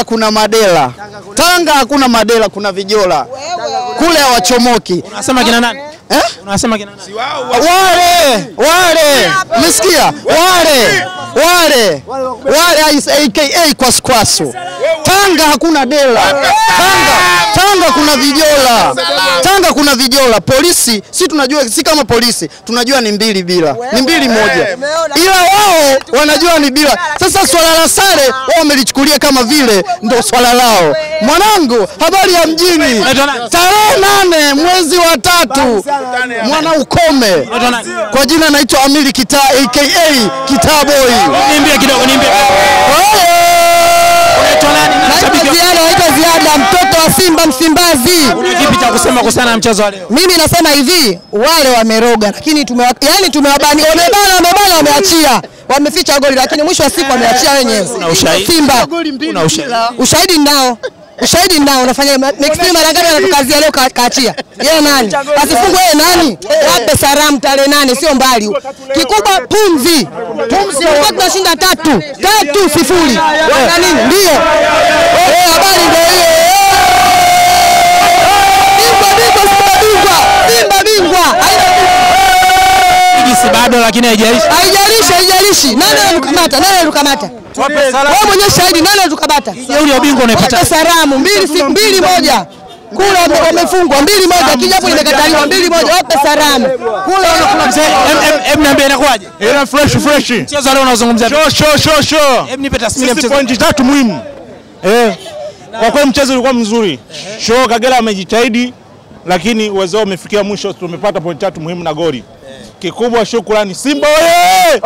Tanga kuna madela, Tanga hakuna madela, kuna vijola kule hawachomoki Unasema kina nani? eh? Unasema kina nani? wale wale, umesikia? Wale wale wale aka kwaskwasu. Tanga hakuna dela, Tanga Tanga kuna vijola, Tanga kuna vijola. Polisi si tunajua, si kama polisi tunajua ni mbili bila, ni mbili moja, ila wao wanajua ni bila. Sasa swala la sare wao wamelichukulia kama vile ndo swala lao. Mwanangu, habari ya mjini, tarehe nane mwezi wa tatu mwana ukome kwa jina naitwa Amili Kita aka Kitaboi. Niambie kidogo, niambie. Ziada naitwa Ziada, mtoto wa Simba Msimbazi. Una kipi cha kusema kuhusiana na mchezo wa leo? Mimi nasema hivi, wale wameroga, lakini tumewa, yani tumewabani, wamebana, wamebana, wameachia, wameficha goli, lakini mwisho wa siku wameachia wenyewe. Simba Una ushahidi? ushahidi ninao ushahidi ninao, unafanya next time mara ngapi anatukazia leo kaachia yeye nani? Asifungwe yeye nani? Wape salamu tarehe nane, sio mbali. Kikubwa pumzi, pumzi, tunashinda tatu tatu sifuri. Ndio habari ndio hiyo. Bingwa bingwa Simba bingwa Simba bingwa Haina- bado lakini haijalishi. haijalishi haijalishi, nani anatukamata? Nani anatukamata? Wewe mwenyewe shahidi, nani anatukamata? Jeuri ya ubingwa unaipata. Wape salamu mbili si mbili moja kule wamefungwa mbili moja, kijapo imekataliwa mbili moja, wape salamu kule Mzee, em- em- em niambie inakuwaje? Ila fresh fresh. Mchezo leo unazungumzia? Show show show show. Em nipe tasmini mchezo. pointi tatu muhimu. Eh. Kwa kweli mchezo ulikuwa mzuri. Show Kagera amejitahidi lakini uwezo wao umefikia mwisho tumepata point tatu muhimu na goli. Kikubwa shukrani Simba oye!